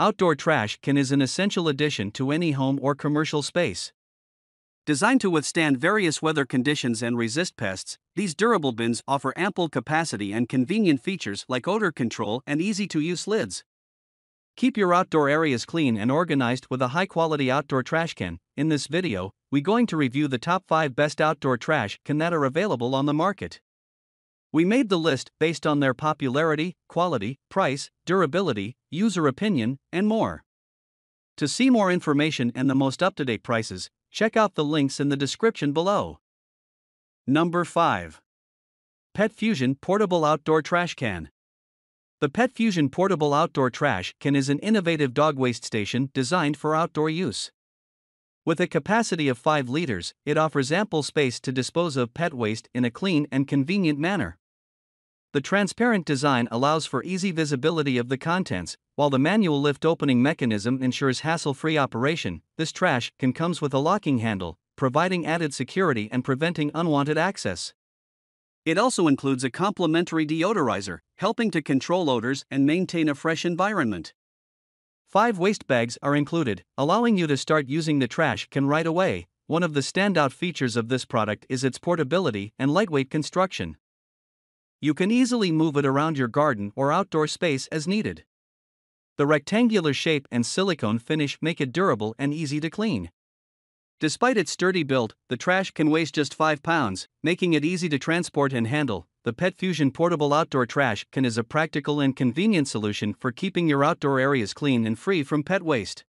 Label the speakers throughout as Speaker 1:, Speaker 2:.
Speaker 1: outdoor trash can is an essential addition to any home or commercial space. Designed to withstand various weather conditions and resist pests, these durable bins offer ample capacity and convenient features like odor control and easy to use lids. Keep your outdoor areas clean and organized with a high quality outdoor trash can. In this video, we're going to review the top 5 best outdoor trash can that are available on the market. We made the list based on their popularity, quality, price, durability, user opinion, and more. To see more information and the most up to date prices, check out the links in the description below. Number 5. PetFusion Portable Outdoor Trash Can. The PetFusion Portable Outdoor Trash Can is an innovative dog waste station designed for outdoor use. With a capacity of 5 liters, it offers ample space to dispose of pet waste in a clean and convenient manner. The transparent design allows for easy visibility of the contents, while the manual lift opening mechanism ensures hassle free operation. This trash can comes with a locking handle, providing added security and preventing unwanted access. It also includes a complementary deodorizer, helping to control odors and maintain a fresh environment. Five waste bags are included, allowing you to start using the trash can right away. One of the standout features of this product is its portability and lightweight construction. You can easily move it around your garden or outdoor space as needed. The rectangular shape and silicone finish make it durable and easy to clean. Despite its sturdy build, the trash can weigh just 5 pounds, making it easy to transport and handle. The PetFusion portable outdoor trash can is a practical and convenient solution for keeping your outdoor areas clean and free from pet waste.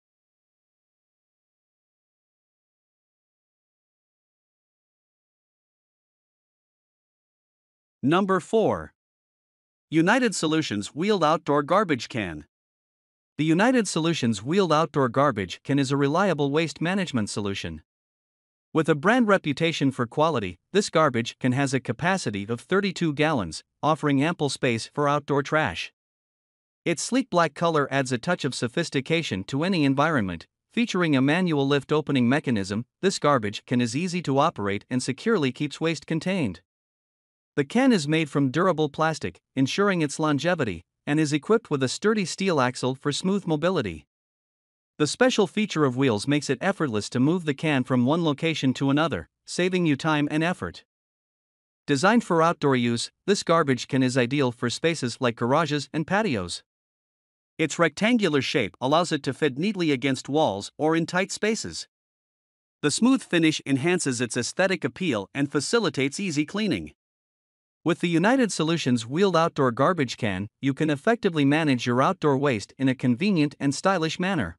Speaker 1: Number 4. United Solutions Wheeled Outdoor Garbage Can. The United Solutions Wheeled Outdoor Garbage Can is a reliable waste management solution. With a brand reputation for quality, this garbage can has a capacity of 32 gallons, offering ample space for outdoor trash. Its sleek black color adds a touch of sophistication to any environment, featuring a manual lift opening mechanism. This garbage can is easy to operate and securely keeps waste contained. The can is made from durable plastic, ensuring its longevity, and is equipped with a sturdy steel axle for smooth mobility. The special feature of wheels makes it effortless to move the can from one location to another, saving you time and effort. Designed for outdoor use, this garbage can is ideal for spaces like garages and patios. Its rectangular shape allows it to fit neatly against walls or in tight spaces. The smooth finish enhances its aesthetic appeal and facilitates easy cleaning. With the United Solutions wheeled outdoor garbage can, you can effectively manage your outdoor waste in a convenient and stylish manner.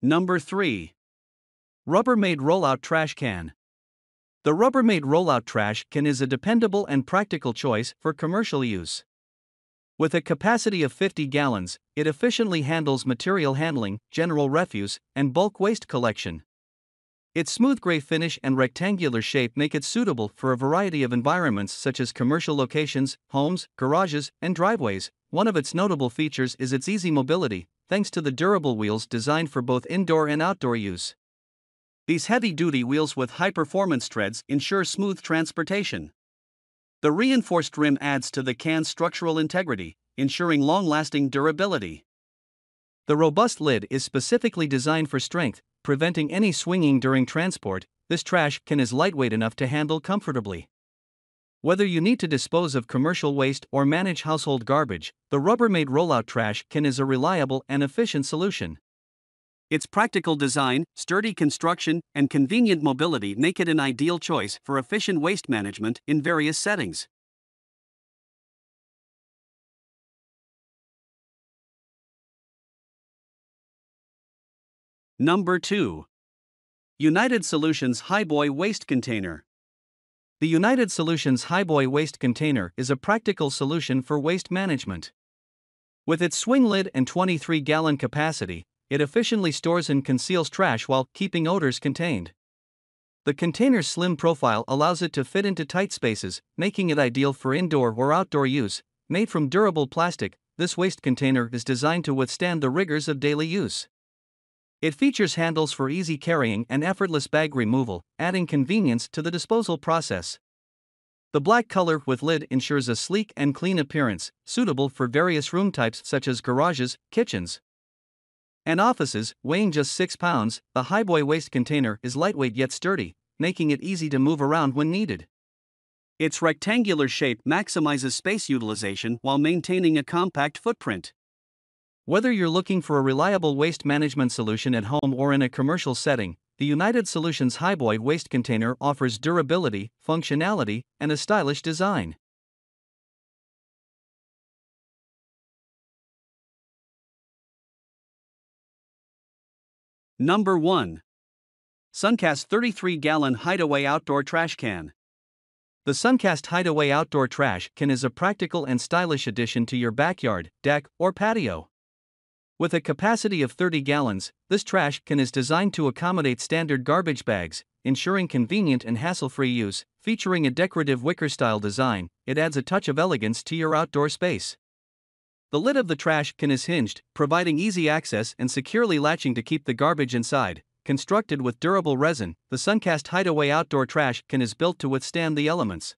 Speaker 1: Number 3. Rubbermaid Rollout Trash Can. The Rubbermaid Rollout Trash Can is a dependable and practical choice for commercial use. With a capacity of 50 gallons, it efficiently handles material handling, general refuse, and bulk waste collection. Its smooth gray finish and rectangular shape make it suitable for a variety of environments such as commercial locations, homes, garages, and driveways. One of its notable features is its easy mobility, thanks to the durable wheels designed for both indoor and outdoor use. These heavy duty wheels with high performance treads ensure smooth transportation. The reinforced rim adds to the can's structural integrity, ensuring long lasting durability. The robust lid is specifically designed for strength, preventing any swinging during transport. This trash can is lightweight enough to handle comfortably. Whether you need to dispose of commercial waste or manage household garbage, the Rubbermaid rollout trash can is a reliable and efficient solution. Its practical design, sturdy construction, and convenient mobility make it an ideal choice for efficient waste management in various settings. Number 2. United Solutions Highboy Waste Container. The United Solutions Highboy Waste Container is a practical solution for waste management. With its swing lid and 23 gallon capacity, it efficiently stores and conceals trash while keeping odors contained. The container's slim profile allows it to fit into tight spaces, making it ideal for indoor or outdoor use. Made from durable plastic, this waste container is designed to withstand the rigors of daily use. It features handles for easy carrying and effortless bag removal, adding convenience to the disposal process. The black color with lid ensures a sleek and clean appearance, suitable for various room types such as garages, kitchens, and offices. Weighing just 6 pounds, the Highboy waste container is lightweight yet sturdy, making it easy to move around when needed. Its rectangular shape maximizes space utilization while maintaining a compact footprint. Whether you're looking for a reliable waste management solution at home or in a commercial setting, the United Solutions Highboy waste container offers durability, functionality, and a stylish design. Number 1. Suncast 33 gallon Hideaway Outdoor Trash Can. The Suncast Hideaway Outdoor Trash Can is a practical and stylish addition to your backyard, deck, or patio. With a capacity of 30 gallons, this trash can is designed to accommodate standard garbage bags, ensuring convenient and hassle-free use. Featuring a decorative wicker-style design, it adds a touch of elegance to your outdoor space. The lid of the trash can is hinged, providing easy access and securely latching to keep the garbage inside. Constructed with durable resin, the Suncast Hideaway outdoor trash can is built to withstand the elements.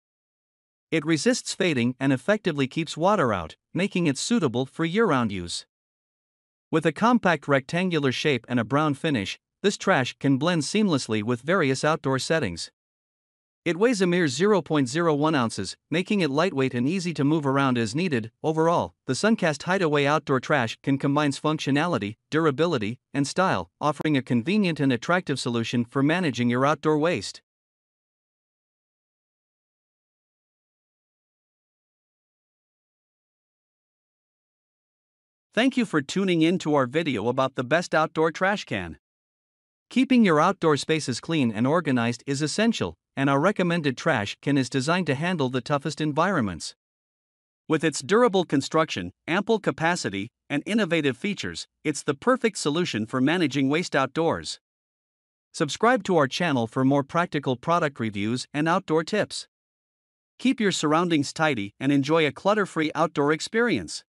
Speaker 1: It resists fading and effectively keeps water out, making it suitable for year-round use. With a compact rectangular shape and a brown finish, this trash can blend seamlessly with various outdoor settings. It weighs a mere 0.01 ounces, making it lightweight and easy to move around as needed. Overall, the Suncast Hideaway Outdoor Trash can combines functionality, durability, and style, offering a convenient and attractive solution for managing your outdoor waste. Thank you for tuning in to our video about the best outdoor trash can. Keeping your outdoor spaces clean and organized is essential, and our recommended trash can is designed to handle the toughest environments. With its durable construction, ample capacity, and innovative features, it's the perfect solution for managing waste outdoors. Subscribe to our channel for more practical product reviews and outdoor tips. Keep your surroundings tidy and enjoy a clutter free outdoor experience.